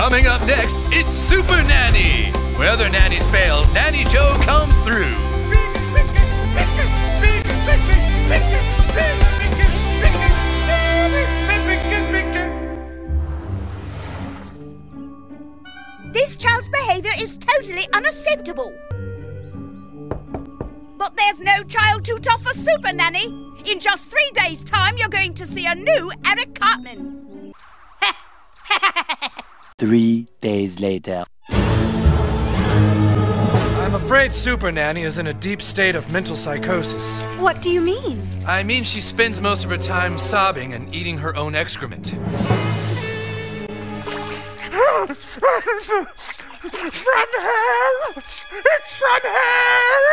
Coming up next, it's Super Nanny. Where other nannies fail, Nanny Jo comes through. This child's behaviour is totally unacceptable. But there's no child too tough for Super Nanny. In just three days' time, you're going to see a new Eric Cartman. Three days later. I'm afraid Super Nanny is in a deep state of mental psychosis. What do you mean? I mean, she spends most of her time sobbing and eating her own excrement. From hell! It's from hell!